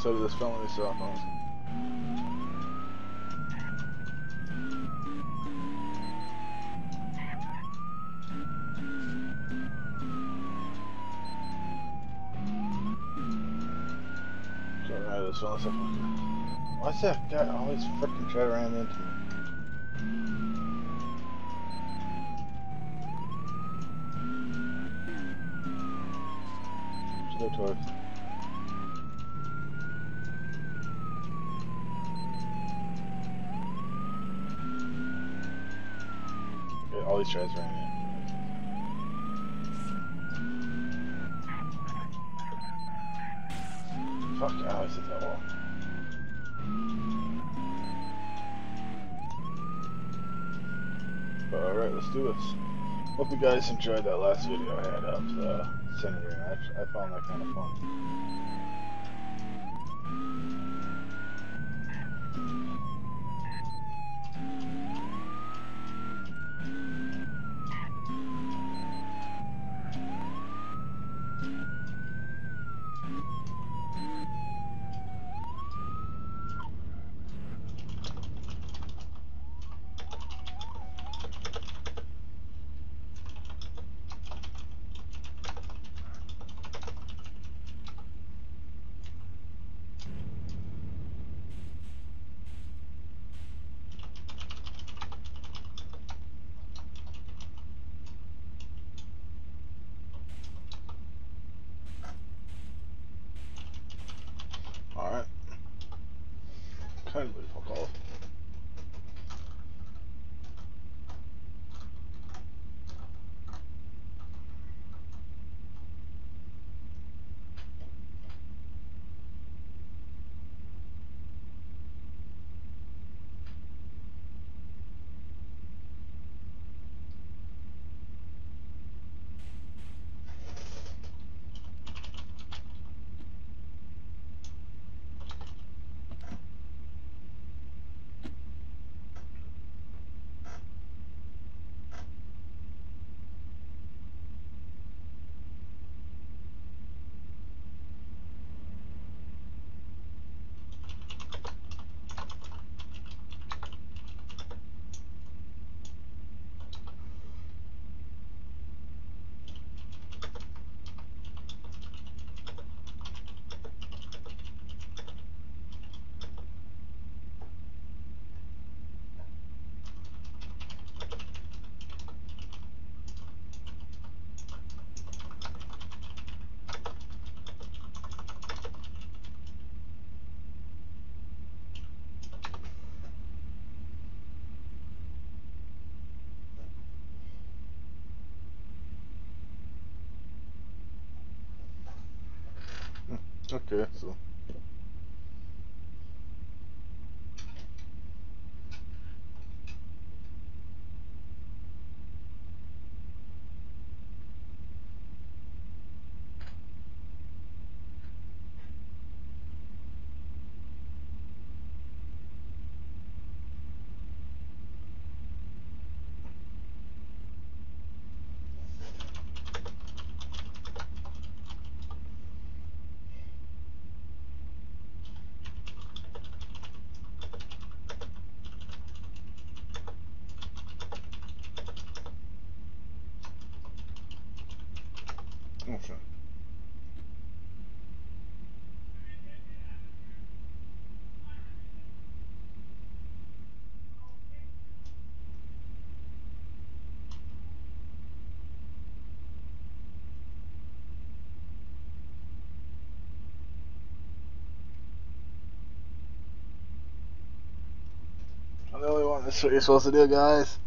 study this film with these cell this phone stuff. Why's that guy always freaking try to ram into me? Let's go towards. These tries ran in. Fuck, I always hit that wall. Alright, let's do this. Hope you guys enjoyed that last video I had up, the Senator. I, I found that kind of fun. Okay, so. Okay. I'm the only one. That's what you're supposed to do, guys.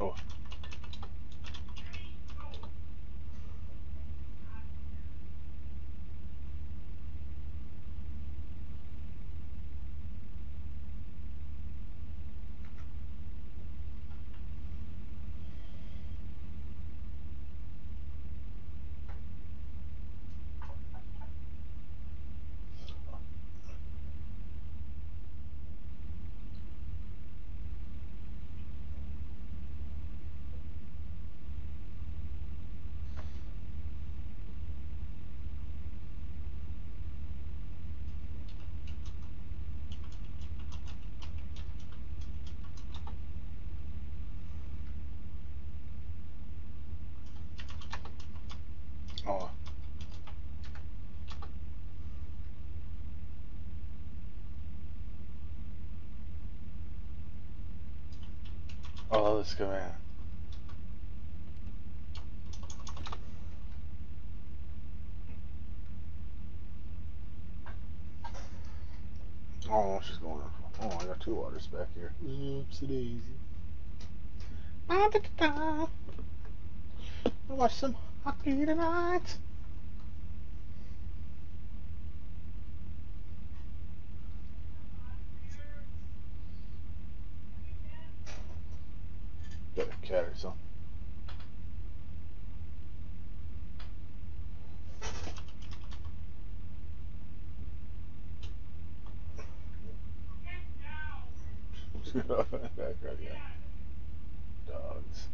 Oh. Oh, let's go, man. Oh, she's going. Oh, I got two waters back here. Oopsie ah, daisy. I watch some hockey tonight. Got a cat or something. Background, yeah. Dogs.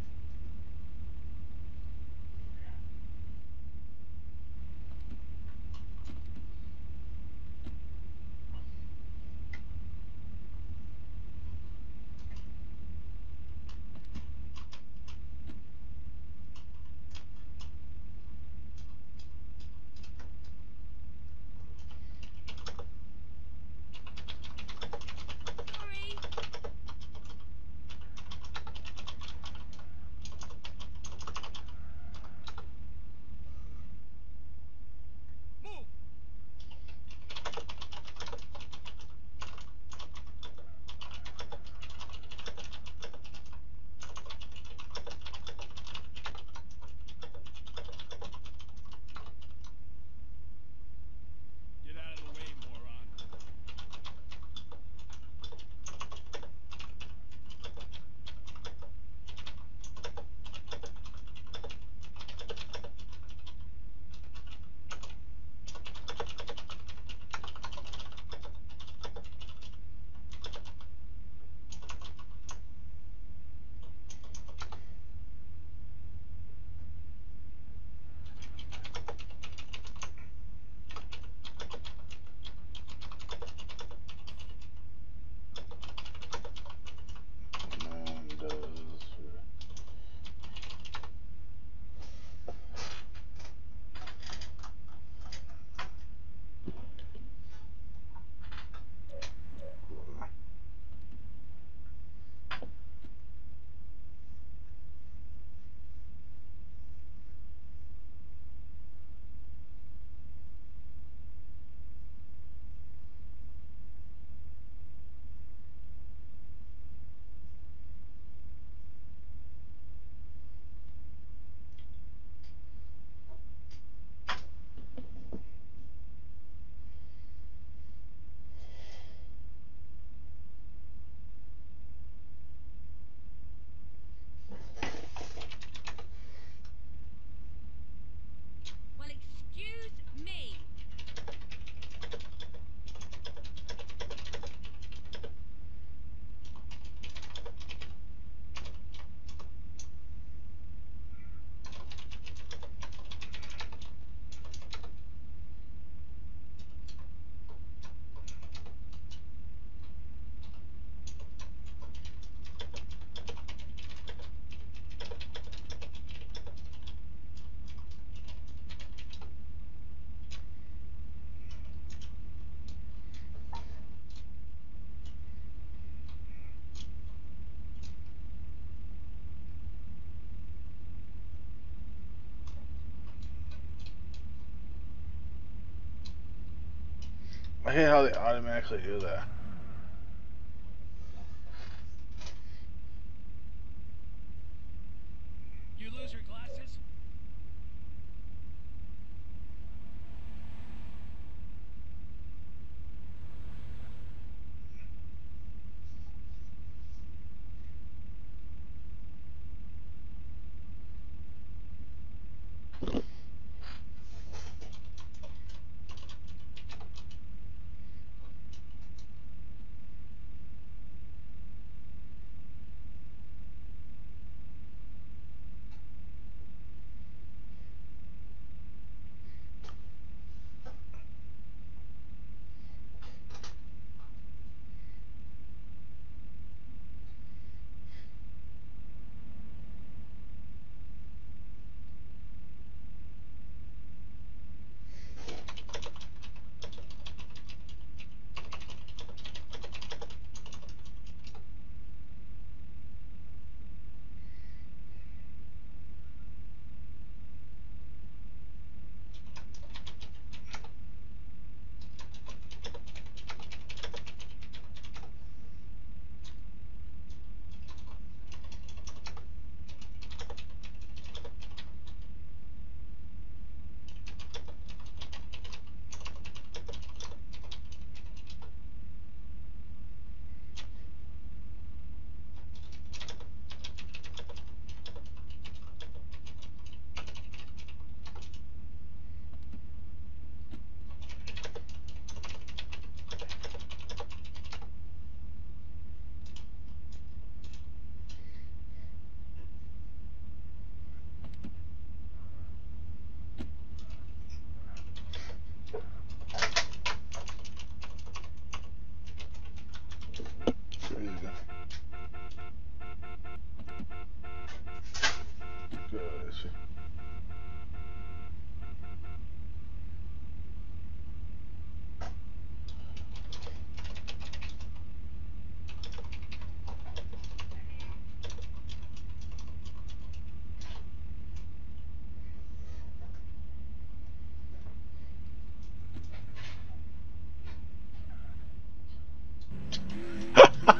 Hate how they automatically do that.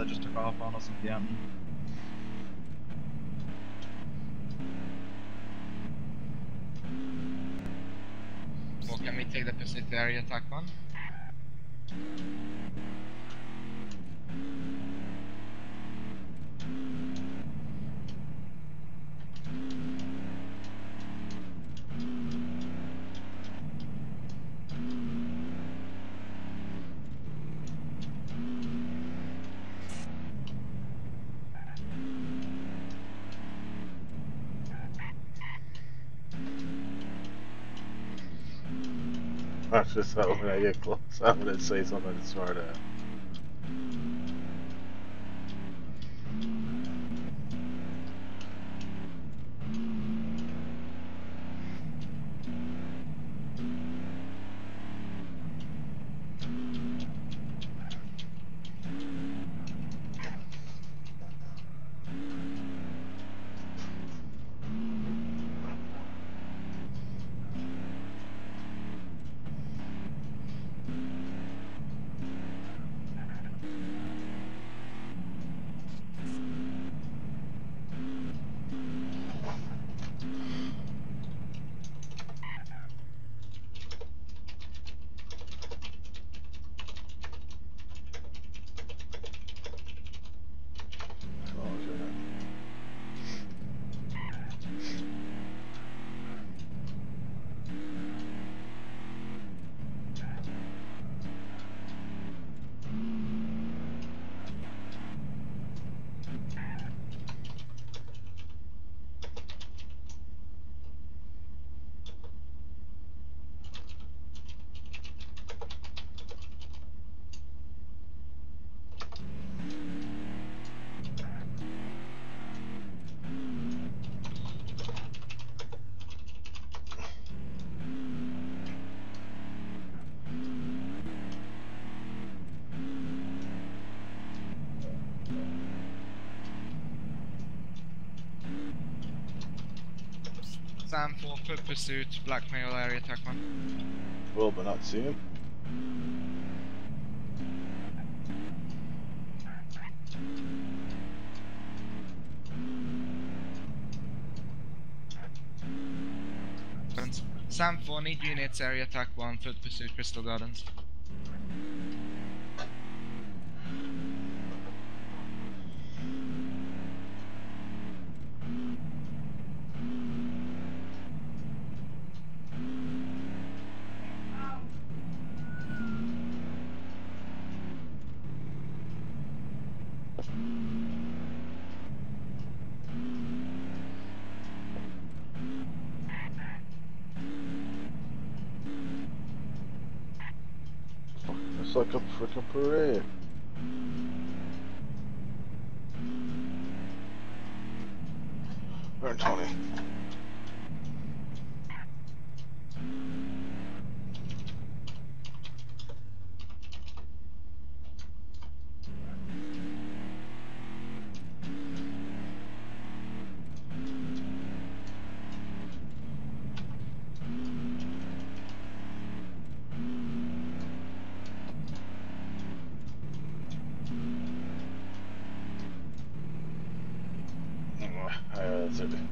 that just took off on us again. Well, can we take the Pacific area attack one? Just thought when I get close, I'm gonna say something smart at. Sam 4 foot pursuit, blackmail area attack one. Will but not see him. Sam 4 need units area attack one foot pursuit Crystal Gardens. 120.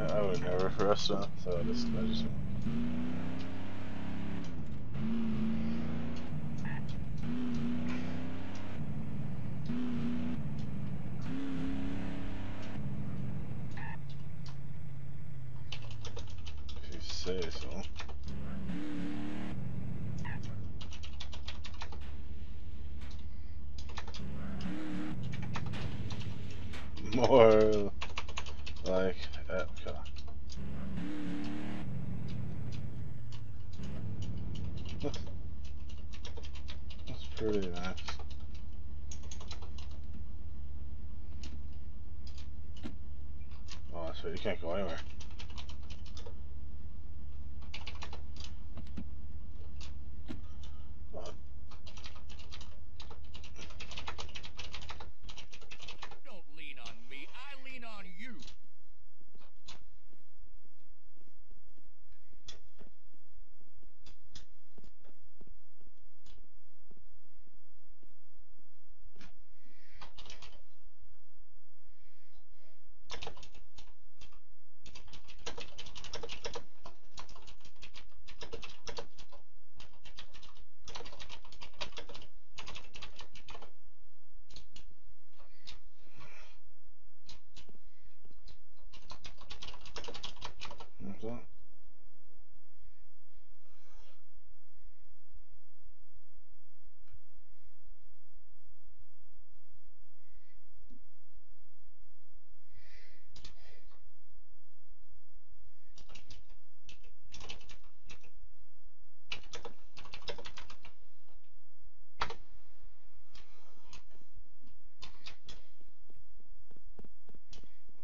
I would never rest on, so I just, I just. If you say so. More like Epcot. You can't go anywhere.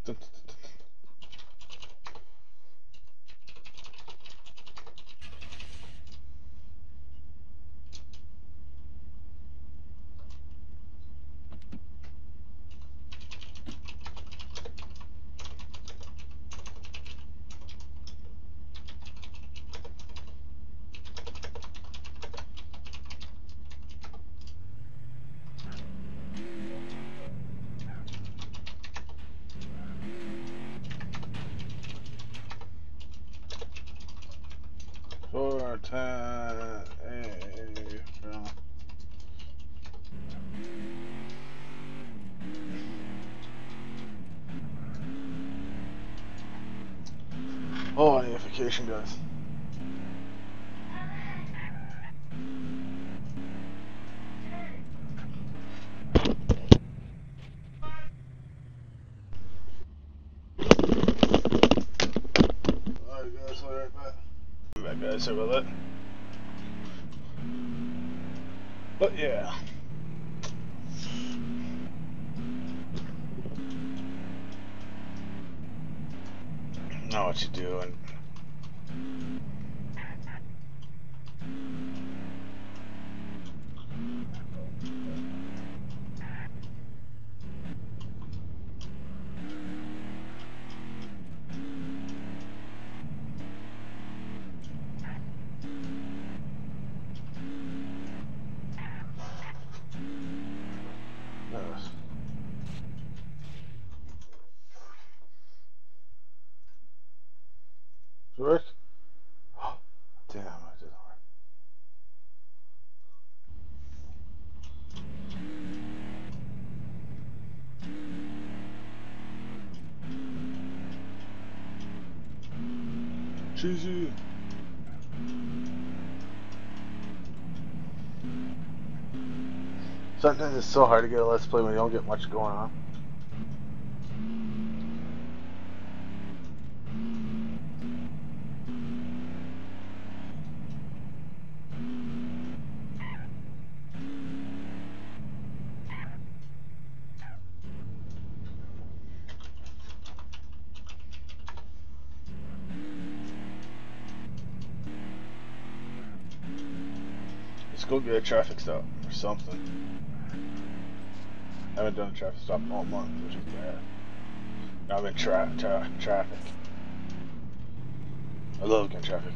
the, unification, guys. Alright, guys, right back. Guys. Sorry about that. But yeah. Know what you're doing. Sometimes it's so hard to get a let's play when you don't get much going on. Let's go get a traffic stop or something. I haven't done a traffic stop all month, which is. I'm in tra- tra- traffic. I love getting traffic.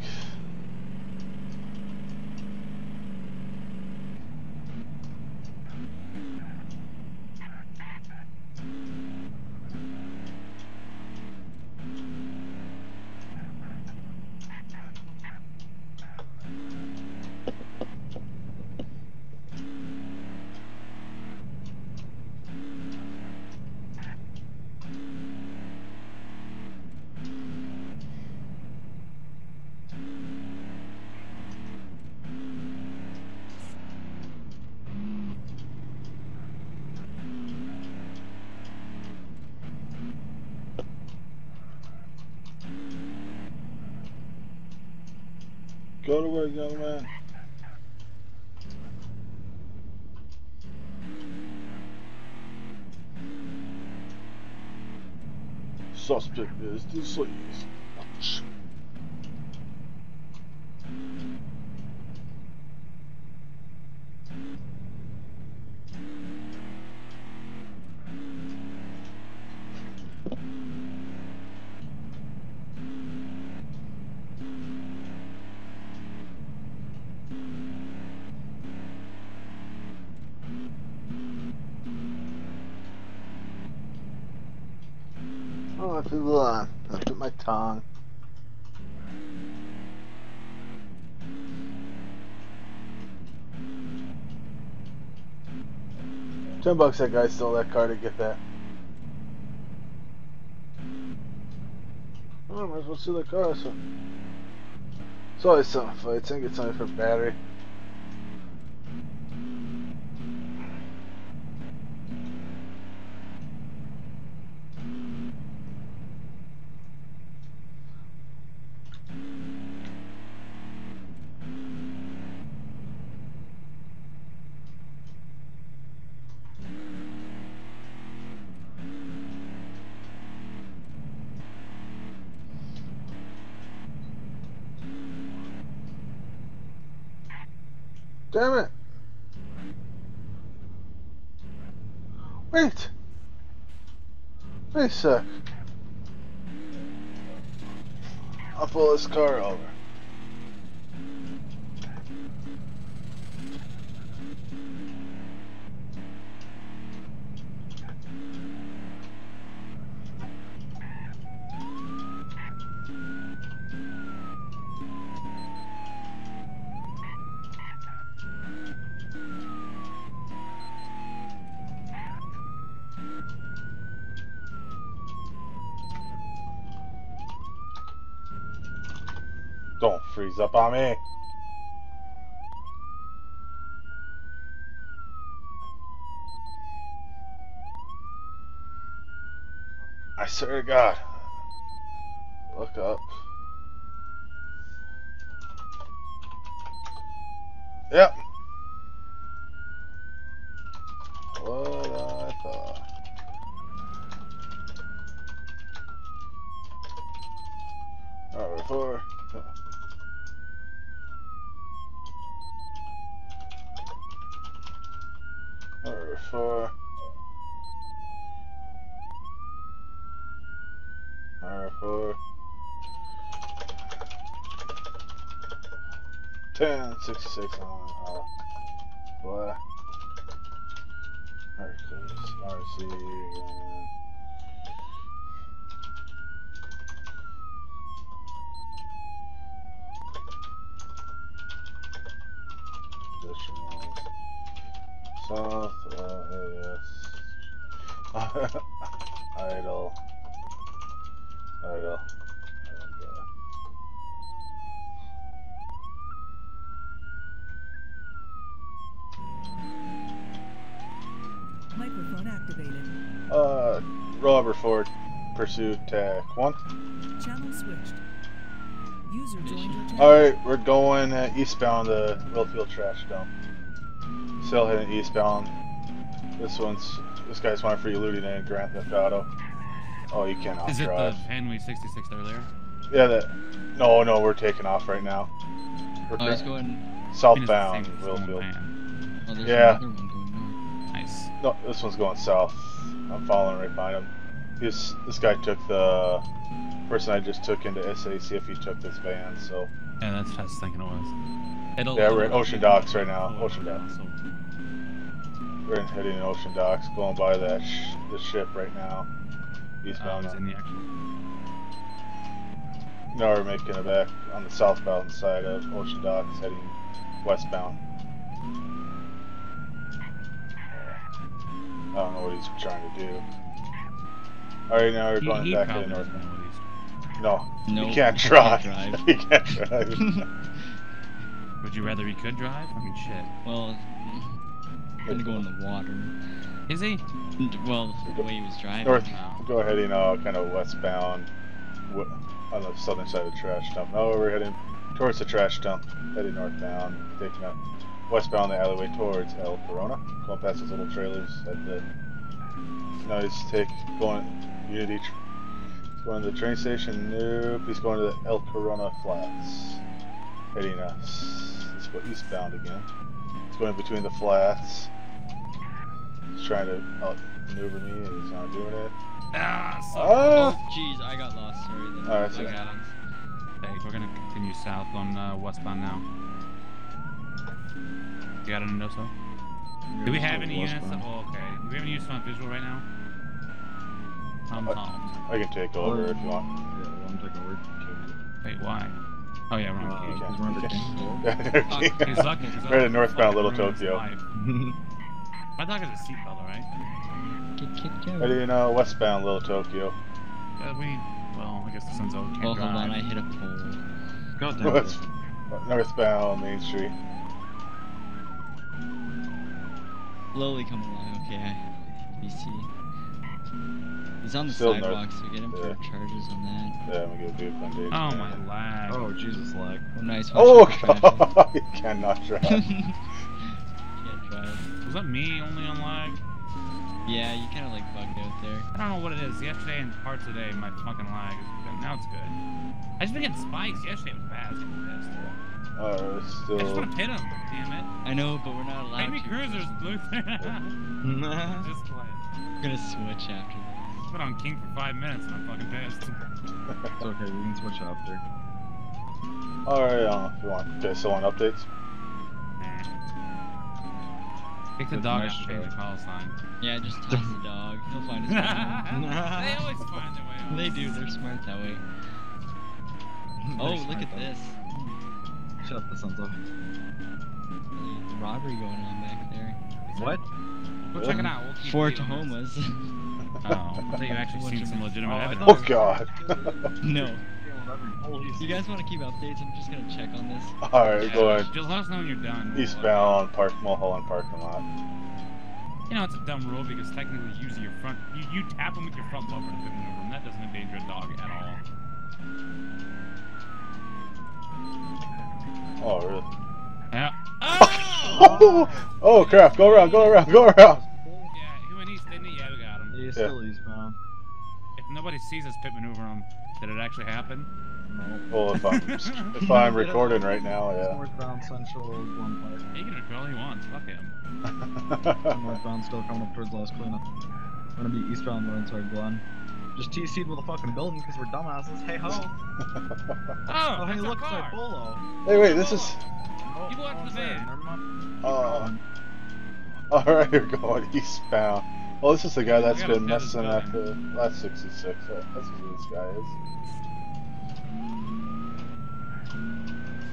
Go to work, young man. Suspect is deceased. Ten bucks that guy stole that car to get that. Oh, I might as well steal the car. So it's always something. I think it's only for battery. Damn it! Wait! Wait a sec. I'll pull this car over. Up on me. I swear to God. Look up. Yep. What I thought. Alright, four. Alright, four. Alright, four. Sixty-six on uh, black. Alright, close. RC again. Additional. South, uh, AS. Idle. Idle. And, uh, Microphone activated. Uh, Robert Ford. Pursuit tag one. Channel switched. User joined. Alright, we're going uh, eastbound to Willowfield Trash Dump. Still heading eastbound. This one's, this guy's one for you looting in Grand Theft Auto. Oh, you cannot Is it drive. the Henry 66 earlier? Yeah, that. No, no, we're taking off right now. We're Oh, he's cur- going. I mean, it's the southbound same- same Willowfield. Oh, Yeah. one going. Nice. No, this one's going south. I'm following right behind him. This this guy took the person I just took into SACF. He took this van, so Yeah, that's what I was thinking it was. It'll, Yeah, we're at Ocean Docks right now. Ocean Docks. so- we're heading in Ocean Docks, going by that sh- the ship right now. Oh, Eastbound. he's in the actual. now we're making it back on the southbound side of Ocean Docks, heading westbound. I don't know what he's trying to do. Alright, now we're He, going he back to heading north. doesn't know what he's. No, Nope, you can't he drive. can't drive. you can't drive. Would you rather he could drive? I mean, shit. Well, he's gonna go in the water. Is he? Well, the way he was driving. North, No. go heading uh, kind of westbound on the southern side of the trash dump. No, we're heading towards the trash dump, heading northbound, taking up westbound the alleyway towards El Corona, going past those little trailers at the. Now he's take going Unity, tr- Going to the train station. Nope. He's going to the El Corona Flats. Heading us. Let's go eastbound again. He's going between the flats. He's trying to outmaneuver me, and he's not doing it. Ah, suck. Ah! Oh, jeez, I got lost. Sorry. Alright, I so got we're gonna continue south on uh, westbound now. You got an Enoso? Do we have any units? Oh, okay. Do we have any units on visual right now? I'm What? pumped. I can take over if you want. Yeah, one take over. Wait, why? Oh yeah, we're Uh, on King. because we're under King. Fuck, he's lucky. he's Right at northbound Little Fucking ruined his Tokyo. My dog has a seatbelt, alright? Kid, kid, go. Heading uh, westbound Little Tokyo. Yeah, we. Well, I guess the sun's out. Can't Oh, hold on, I hit a pole. God damn West, northbound Main Street. Slowly coming along. Okay, I BC. He's on the Still north. sidewalk, so get him for Yeah. charges on that. Yeah, I'm gonna get a good Monday. Oh my lag. Oh, Jesus, lag. Oh, nice. Oh watch out for traffic. god, you cannot drive. Can't drive. Was that me only on lag? Yeah, you kind of like bugged out there. I don't know what it is. Yesterday and parts of today, my fucking lag. is- Now it's good. I just been getting spikes. Yesterday it was bad. I was getting I just want to pit him. Damn it. I know, but we're not allowed Enemy to. cruisers, Luther. just play. I'm gonna switch after this. Put on King for five minutes and I'm fucking pissed. It's okay, we can switch after. Alright, uh, if you want. Okay, so on updates. Nah. Take the Good dog nice out and change the call sign. Yeah, just toss the dog. He'll find his way they always find their way home. They do. They're smart that way. Oh, look at dog. this. Shut the sons of. There's robbery going on back there. What? Go check it out. We'll keep Four updating on. Tahomas. Oh, I thought you actually seen some legitimate Oh, evidence. Oh god. no. You guys want to keep updates? I'm just gonna check on this. Alright, Yeah, going Just let us know when you're done. We'll- eastbound Park Mulholland parking lot. You know, it's a dumb rule because technically using your front, you, you tap them with your front bumper to put maneuver, and that doesn't endanger a dog at all. Oh really? Yeah. Oh, oh crap, go around, go around, go around. Yeah, he went east, didn't he? Yeah, we got him. Yeah, still eastbound. If nobody sees us pit maneuver him, did it actually happen? No. Well if I'm if I'm recording right now, yeah. Northbound Central Glen He can record all he wants. Fuck him. Park. Northbound still coming up towards last cleanup. I'm gonna be eastbound Morningside Glen. Just TC'd with a fucking building because we're dumbasses. Hey ho! Oh, Oh, hey, look, it's our car. bolo. hey wait, this is Oh, You go out to oh, the van. Never mind. uh Alright, we're going eastbound. Well this is the guy that's been messing at the last sixty six. That's who this guy is.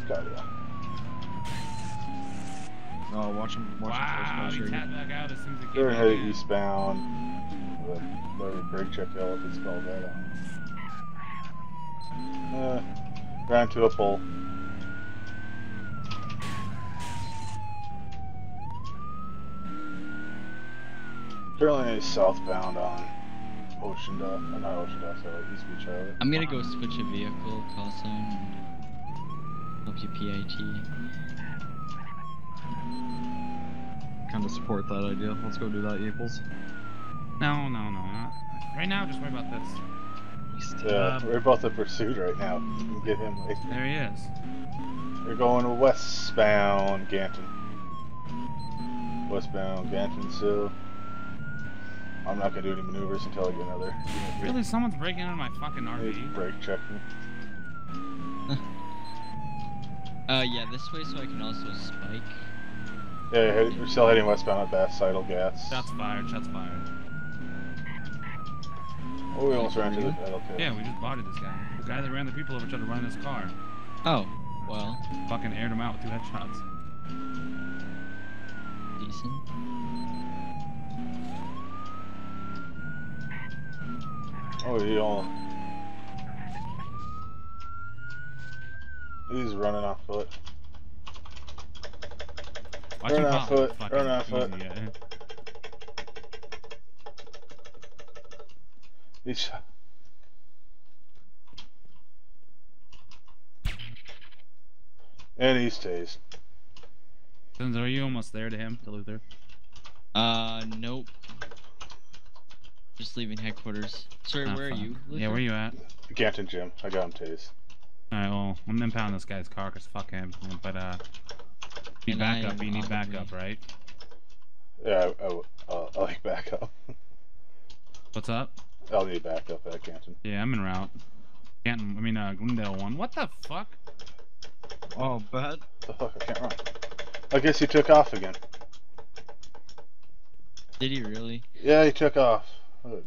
Got ya. Oh, watch him. Watch Wow, him he close. tapped back out as soon as he came They're back headed in. eastbound. Whatever brake check hill if it's called that. Uh, ran to a pole. Currently southbound on Ocean Dock, uh, not Ocean Dock, sorry, East Beach Highway. I'm gonna go switch a vehicle, call and help you PIT. Kind of support that idea. Let's go do that, Eeples. No, no, no, not. Right now, just worry about this. East. Yeah, we're both in pursuit right now. Get him later. There he is. We're going westbound Ganton. Westbound Ganton, so I'm not gonna do any maneuvers until I get another. Really, someone's breaking into my fucking He's RV. brake checking. Uh, yeah, this way so I can also spike. Yeah, we're still heading westbound at Bass Sidle Gas. Shots fired, shots fired. Oh, we almost ran into the pedal. Yeah, we just bodied this guy. The guy that ran the people over tried to run his car. Oh, well, Fucking aired him out with two headshots. decent. Oh, he all. He's running off foot. Watch Run him on pop. foot, Fucking run on foot. Easy, yeah. He's. And he's tased. Sins, are you almost there to him, to Luther? Uh, nope. Just leaving headquarters. Sorry, Ah, where are fine. you? Yeah, where are you at? Ganton Gym. I got him tased. Alright, well, I'm impounding this guy's car 'cause fuck him. But, uh, need And I backup. am You need backup, way. right? Yeah, I, I, uh, I like backup. What's up? I'll need backup at Ganton. Yeah, I'm en route. Ganton, I mean, uh, Glendale 1. What the fuck? Oh, bet. The fuck, I can't run. I guess he took off again. Did he really? Yeah, he took off. Good.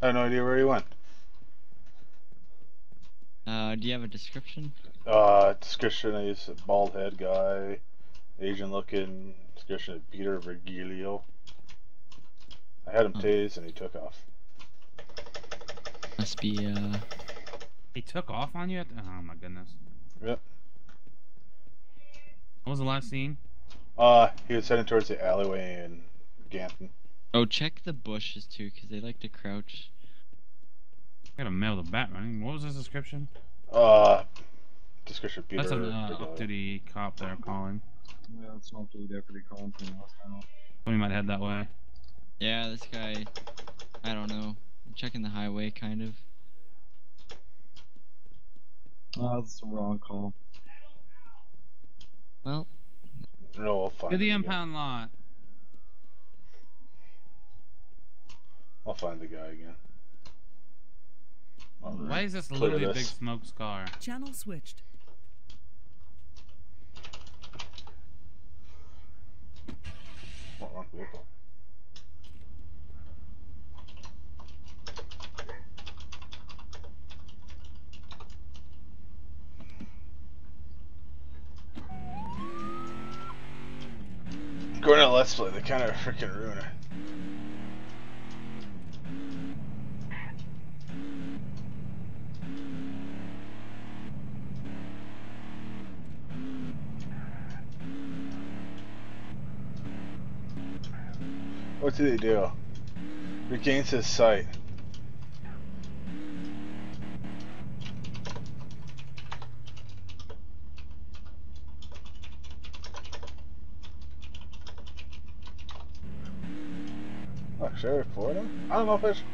I have no idea where he went. Uh, do you have a description? Uh, description he's a bald head guy, Asian looking. Description of Peter Virgilio. I had him Oh. tased and he took off. Must be, uh, He took off on you? At the- oh my goodness. Yep. What was the last scene? Uh, he was heading towards the alleyway in Ganton. oh, check the bushes too, because they like to crouch. I gotta mail the bat running. What was his description? Uh, description Peter. That's an uh, Virgilio. up duty cop there calling. Yeah, it's not the deputy calling from last time. We might head that way. Yeah, this guy, I don't know. I'm checking the highway, kind of. Ah, that's the wrong call. Well, No, I'll find To the him again. impound lot. I'll find the guy again. I'll Why is this clear literally a big smoke scar? Channel switched. Oh, wrong vehicle. Going to Let's Play, they kind of freaking ruin it. What did he do? Regains his sight. Oh, should I don't know if I should.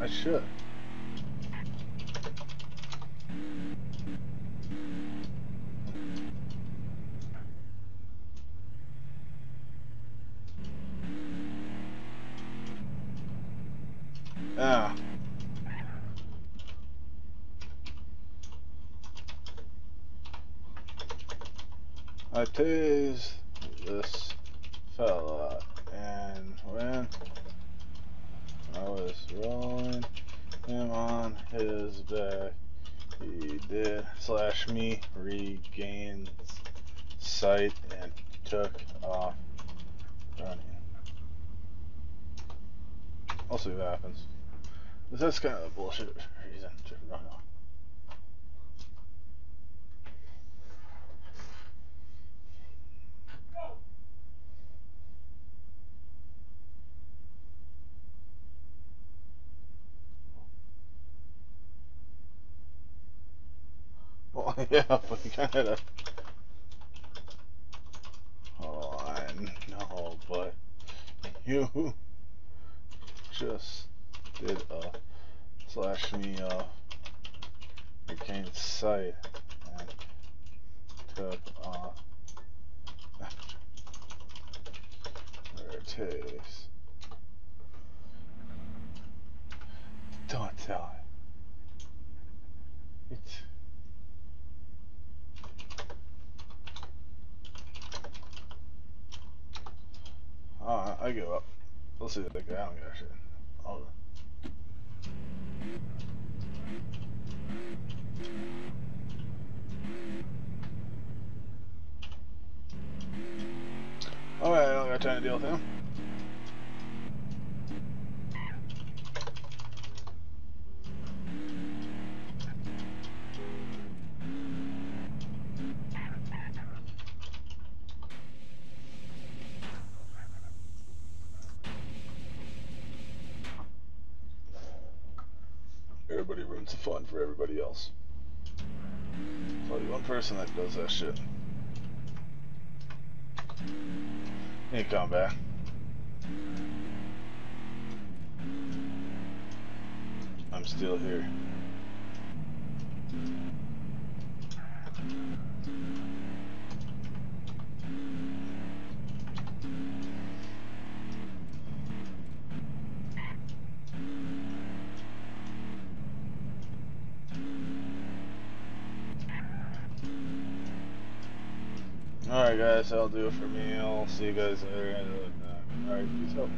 I should. Yeah. I tased this fella, and when I was rolling him on his back, he did slash me, regained sight, and took off running. I'll see what happens. 'Cause That's kind of a bullshit reason to run off. Well, yeah, kind of. Oh, I know, but you just did a slash me off, regained sight, and took off. There it is. Don't tell it. It's. Uh, I give up. Let's see the big guy. I don't give a shit. I'll, Alright, I don't got time to deal with him. person that does that shit. Hey, come back. I'm still here. Guys, that'll do it for me. I'll see you guys later. Uh, Alright, peace out.